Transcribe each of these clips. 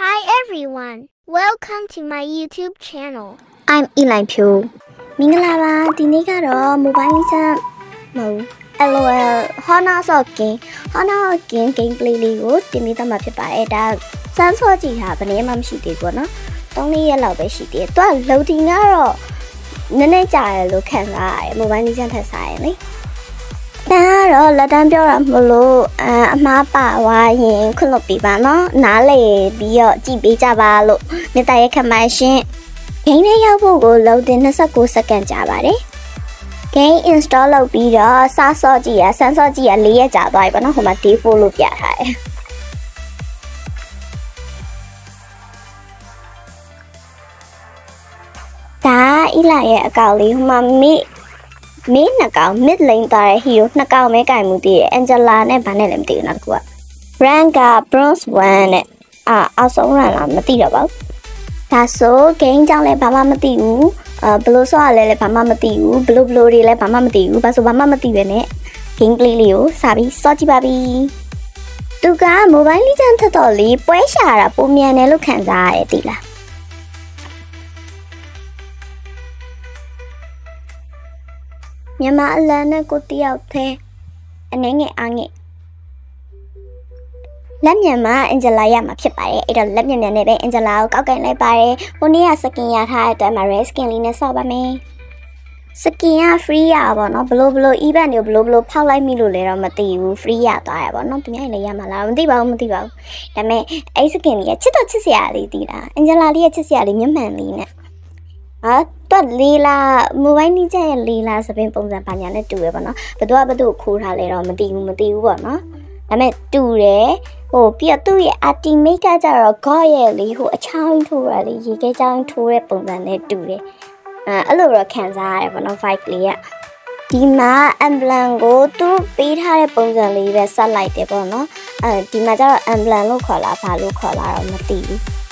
Hi everyone. Welcome to my YouTube channel. I'm Eli Pyo မင်္ဂလာပါဒီနေ့ကတော့ mobile legend မဟုတ် LOL Honor Skin Honor Skin gameplay လေးကိုတင်ပြသွားမှာဖြစ်ပါတယ်ဒါစမ်းစောကြည့်တာဘယ်နည်းမှမရှိသေးဘူးเนาะ3ရက်လောက်ပဲရှိသေးတယ်သူက loading ကတော့နည်းနည်းကြာတယ်လို့ခံစားရတယ် mobile legend ထက်စားရင်လေ တန်းကတော့လက်တန်းပြောတာမလို့အအမားပါဝါရင်ခွင့်လွတ်ပေးပါနော်နားလေပြီးတော့ကြည့်ပေးကြပါလို့မေတ္တာရက်ခမရှင်ဂိမ်းထဲရောက်ဖို့ကိုလုံးတင်29စက္ကန့်ကြာပါတယ်ဂိမ်း install လုပ်ပြီးတော့စဆော့ကြည့်ရဆန်းဆော့ကြည့်ရ၄ရက်ကြာသွားပြီပေါ့နော်ဟိုမှာ day 4လို့ပြထားတယ်ဒါအီလာရဲ့အကောင့်လေးဟိုမှာမိ မင်းနှစ်ကောင် mid lane သွားတဲ့ hero နှစ်ကောင်ပဲကင်မှုတည်တယ် Angela နဲ့ဗာနဲ့လည်းမသိဘူးနောက်တစ်ခုက rank က bronze 1နဲ့အာအောက်ဆုံး rank လားမသိတော့ပါဘူးဒါဆို game ကြောင့်လည်းဘာမှမသိဘူးအာဘလို့ဆော့ရလဲလည်းဘာမှမသိဘူးဘလို့ဘလို့တွေလည်းဘာမှမသိဘူးဘာဆိုဘာမှမသိပဲနဲ့ gameplay လေးကိုစပြီးစော့ကြည့်ပါပြီသူက mobile legend ထက်တော့လေပွဲရှာတာပုံမြန်တယ်လို့ခံစားရတယ်တိလား မြန်မာအလံနဲ့ကိုတယောက်သေးအနေငယ်အားငယ်လက်မြန်မှာအင်ဂျလာရမှာဖြစ်ပါတယ်အဲ့တော့လက်မြန်မြန်နဲ့ပဲအင်ဂျလာကိုကောက်ကင်လိုက်ပါတယ်ဟိုနေ့ကစကင်ရထားတဲ့အတွက်မှာ rare skin လေးနဲ့ဆော့ပါမယ်စကင်က free ရပါတော့ဘလို့ဘလို့ event တွေဘလို့ဘလို့ဖောက်လိုက်မိလို့လည်းတော့မသိဘူး free ရသွားရပါတော့သူများလည်းရမှာလားမသိပါဘူးမသိပါဘူးဒါပေမဲ့အဲ့စကင်ကြီးကချစ်တော့ချစ်စရာလေးတည်တာအင်ဂျလာလေးရဲ့ချစ်စရာလေးမျက်မှန်လေးနဲ့ဟာ တော့လေးလာမိုဘိုင်းနီးချက်ရဲ့လေးလာစပင်းပုံစံဘာညာနဲ့တူရပါတော့ဘသူကဘသူ့ခိုးထားလဲတော့မသိဘူးမသိဘူးပေါ့နော်ဒါပေမဲ့တူတယ်ဟိုပြီးတော့သူ့ရဲ့ ultimate ကကြတော့ god ရဲ့လေးဟိုအချောင်းထိုးရလေရေခဲချောင်းထိုးတဲ့ပုံစံနဲ့တူတယ်အဲအဲ့လိုတော့ခံစားရတယ်ပေါ့နော် vibe လေးကဒီမှာ emblem ကိုသူပေးထားတဲ့ပုံစံလေးပဲဆက်လိုက်တယ်ပေါ့နော်အဲဒီမှာကျတော့ emblem လို့ခေါ်လားဘာလို့ခေါ်လားတော့မသိဘူး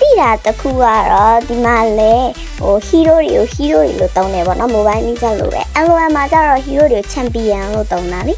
တိတာတခုကတော့ဒီမှာလဲဟို hero တွေကို hero တွေလို့တုံးတယ်ပေါ့နော် mobile legend လို့ပဲ LOL မှာကျတော့ hero တွေကို champion လို့တုံးတာလေ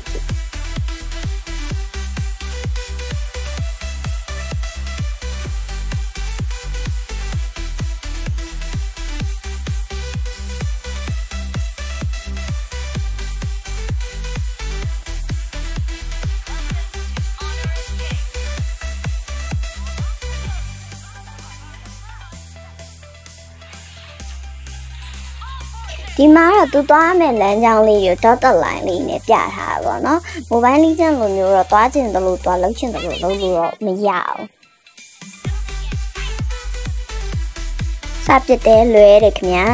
ဒီမှာတော့သူသွားမဲ့လမ်းကြောင်းလေးကို dotted line လေးနဲ့ပြထားတာပေါ့နော် mobile legend လိုမျိုးတော့သွားကျင်တယ်လို့သွားလှုပ်ချင်တယ်လို့လုပ်လို့တော့မရအောင်စပစ်တယ်လွဲတယ်ခင်ဗျာ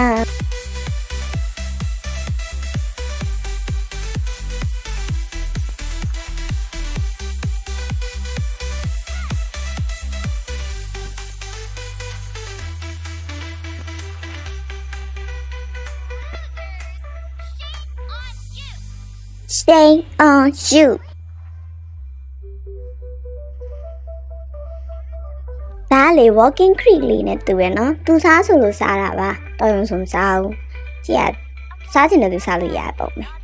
Stay on you ဒါလေ walking creek လေးနဲ့တူရနော်သူစားဆိုလို့စားတာပါတော်ရုံစုံစားဘူးကြည့်ရစားချင်တယ်သူစားလို့ရပုံပဲဂျ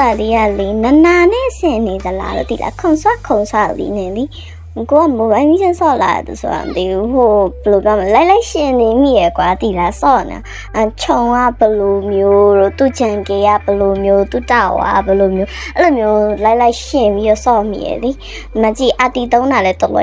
က်တာလေးကလေနနာနဲ့ဆင်နေသလားလို့ဒီလားခုံဆွခုံဆွလေးနဲ့လေကိုကမိုဘိုင်းမီးဆော့လာတယ်ဆိုတာမသိဘူးဟိုဘယ်လိုပြောမလဲလိုက်လိုက်ရှင်နေမိရကွာတီလာဆော့နေအခြုံကဘယ်လိုမျိုးတို့သူချန်ကေကဘယ်လိုမျိုးသူတောက်ဝါဘယ်လိုမျိုးအဲ့လိုမျိုးလိုက်လိုက်ရှင်ပြီးတော့ဆော့မိရလေမကြည့်အတီသုံးတာလဲတော်လွ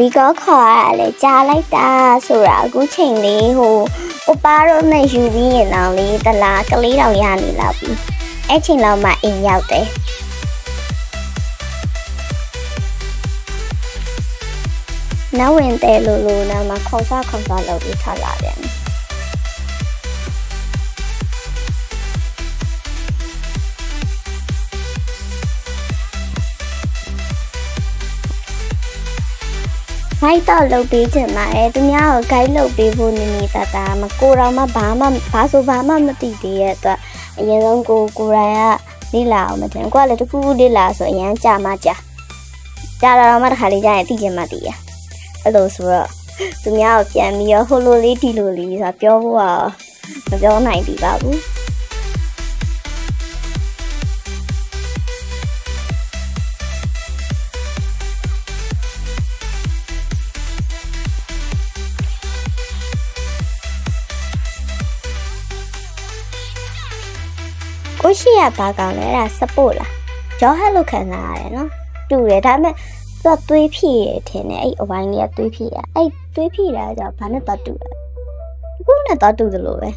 ရီကောခေါ်ရလေကြားလိုက်တာဆိုတာအခုချိန်လေးဟိုအိုပါတော့နဲ့ယူပြီးရင်တော့လေတလားကလေးတောင်ရနေလောက်ပြီအဲ့ချိန်လောက်မှအိမ်ရောက်တယ်နဝဝင်တယ်လို့လို့နာမခေါ်စားခေါ်စားလုပ်ပြီးထွက်လာပြန် ဂိုက်တော့လုပ်ပေးချင်ပါတယ်သူများကိုဂိုက်လုပ်ပေးဖို့နေနေတတာမကိုတော်မှဘာမှဘာဆိုဘာမှမသိသေးရဲ့အတွက်အရင်ဆုံးကိုကိုရိုင်းကလေ့လာအောင်မတင်ကိုကလည်းတခုခုလေ့လာဆိုအရင်ကြာမှကြာကြာတော့မှတစ်ခါလေးကြာရင်သိချင်မှသိရအဲ့လိုဆိုတော့သူများကိုပြန်ပြီးတော့ဟိုလိုလေးဒီလိုလေးဆိုတာပြောဖို့ကမပြောနိုင်ပြီပါဘူး ကိုရှိရဘာကောင်လဲအဲ့ဒါ support လားဂျောဟက်လို့ခံစားရတယ်နော်တူတယ်ဒါပေမဲ့သူကသွေးဖြည့်ရထင်တယ်အဲ့အဝိုင်းလေးကသွေးဖြည့်ရအဲ့သွေးဖြည့်တာကဘာနဲ့တော့တူလဲအခုနဲ့တော့တူတယ်လို့ပဲ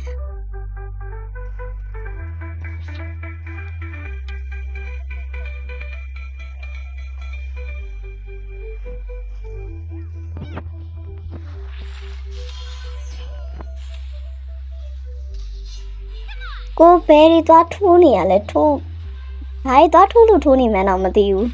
ကိုဘယ်ဒီသွားထိုးနေရလဲထိုးဘာကြီးသွားထိုးလို့ထိုးနေမှန်းတော့မသိဘူး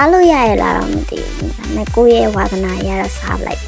စားလို့ရရလားတော့မသိဘူးဒါပေမဲ့ကိုယ့်ရဲ့ဝါသနာရတော့စားပလိုက်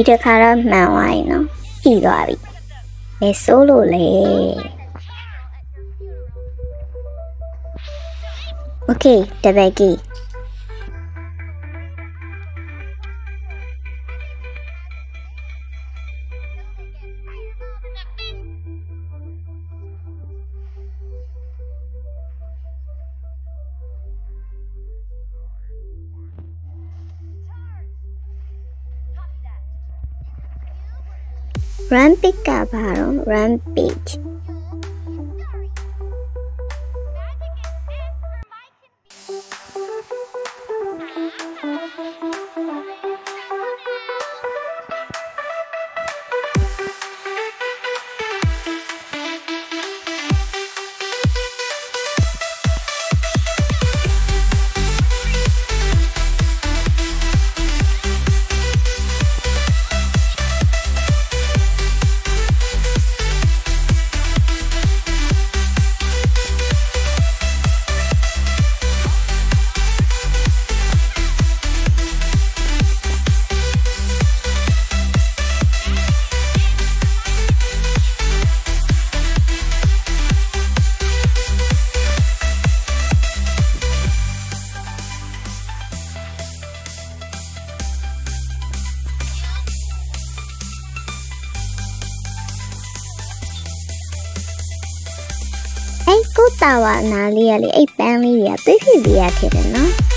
ဒီတစ်ခါတော့မှန်သွားပြီနော်ကြည့်သွားပြီဘယ်ဆိုးလို့လဲ Okay တပည့်ကြီး rampage ကဘာတော့ rampage ကိုတာဝါနာလေးရလေအဲ့ပန်းလေးတွေကပြည့်ပြည့်လေးရခဲ့တယ်နော်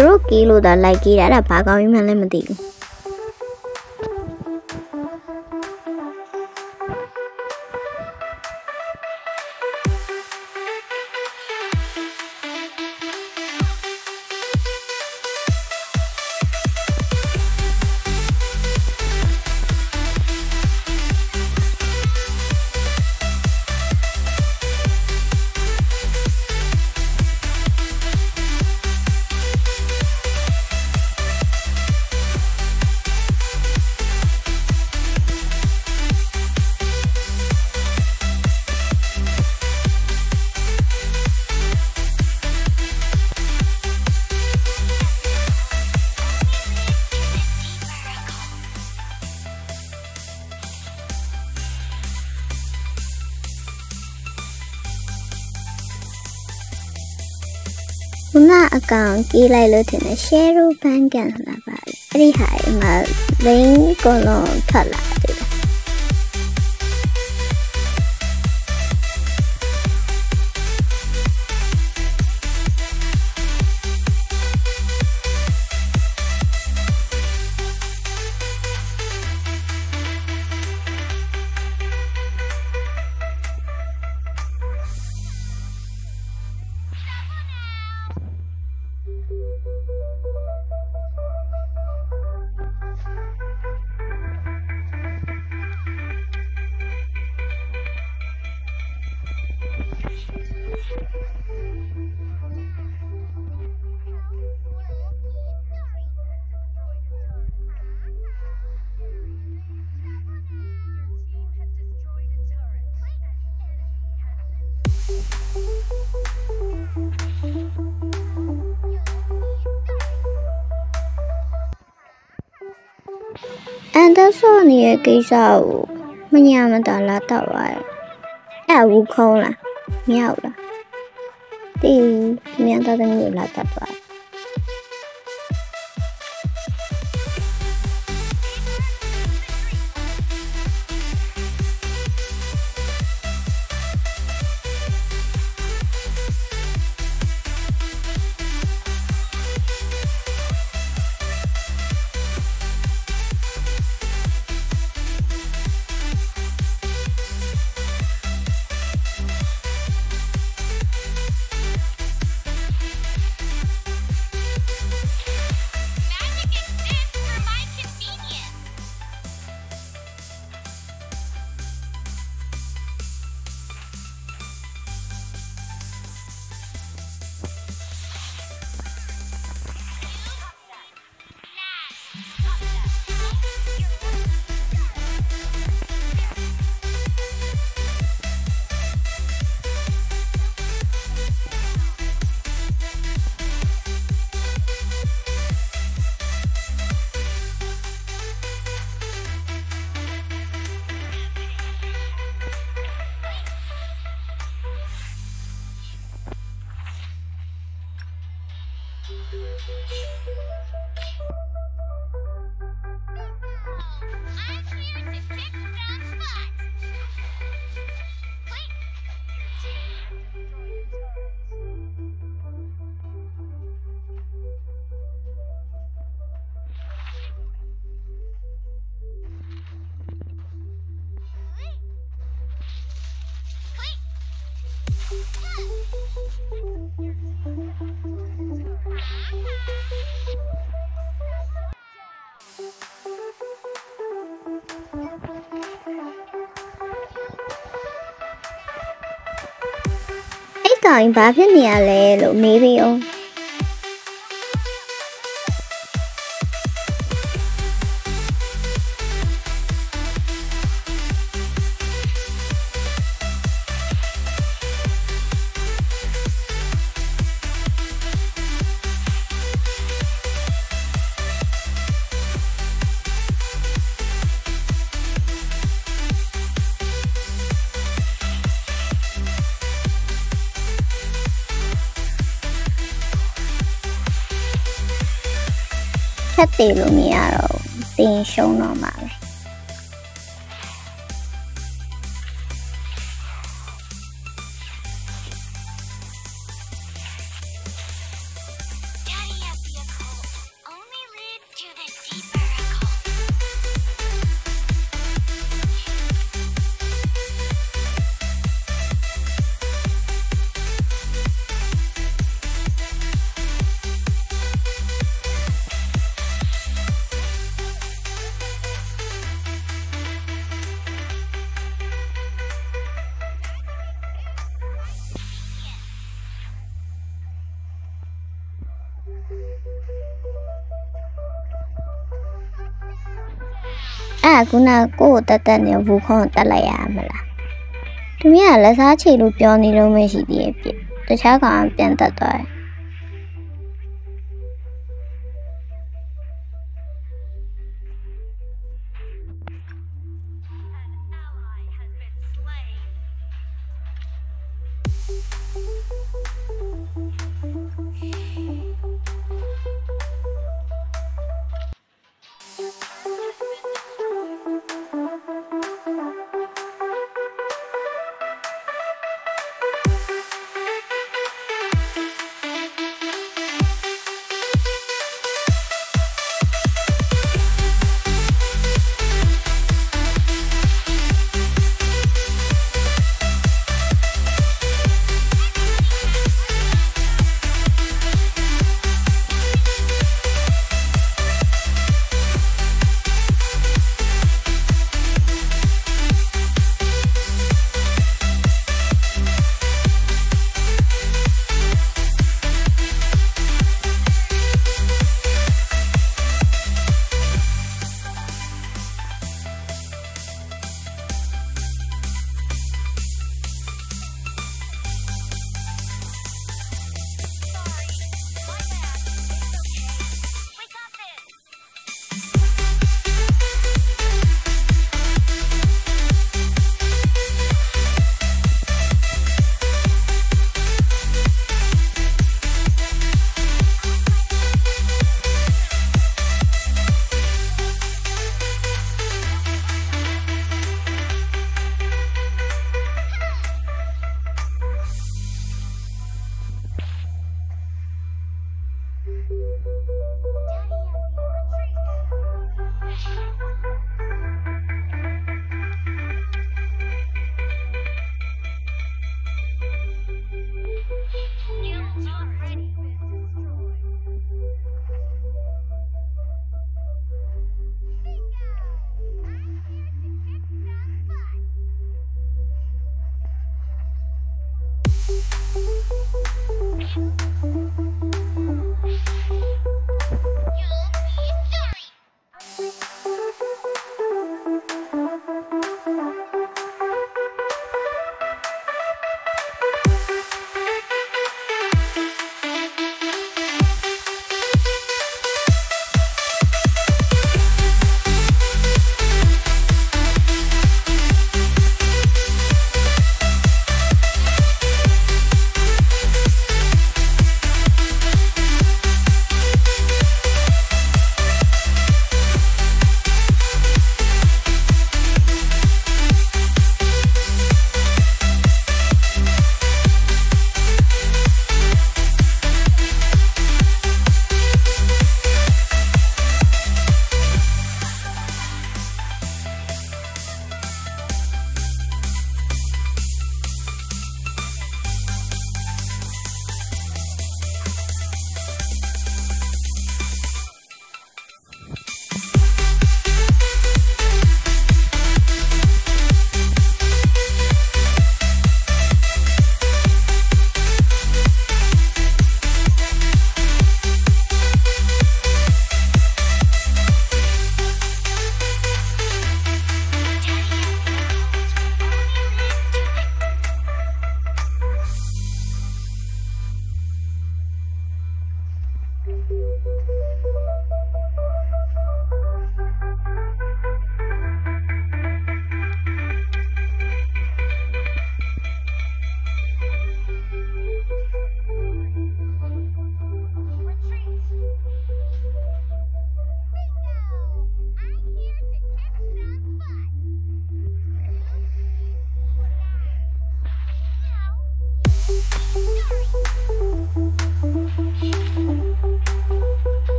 သူတို့ကီးလို့သာလိုက်ကီးတာအဲ့ဒါဘာကောင်းကြီးမှလည်းမသိဘူး အကောင်ကြီးလိုက်လို့ထင်တယ် share ဘန်ကန်လာပါလေအဲ့ဒီဟာဒီမှာ link ကိုလုံးထပ်လာတယ်「 အန်ဒါဆော့နေရဲ့ကိစ္စကိုမညာမတာလာတော့ပါရဲ့အဲ့ဝူခုံးလားမြောက်လားတီးမြန်တာတဲ့မျိုးလာတော့ပါ အဲ့ကောင်ဘာဖြစ်နေရလဲလို့မေးပြီးအောင် ဖြတ်တည်လို့မရတော့ဘူးတင်ရှုံးတော့မှာ အဲ့ဒါခုနကကိုယ့်ကိုတက်တက်နေဘူခုံးကိုတက်လိုက်ရမလား။သူမြကလက်စားချေလို့ပြောနေလို့မရှိသေးရဲ့ပြ။တခြားကောင်ကပြန်တက်သွားတယ်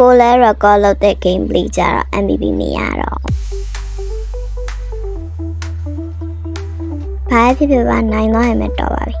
ကိုလည်း record လုပ်တဲ့ gameplay ကြတော့ MVP မရတော့ ာ့ ဖြစ်ဖြစ်ပါနိုင်သွားရင်မတော်ပါပြီ။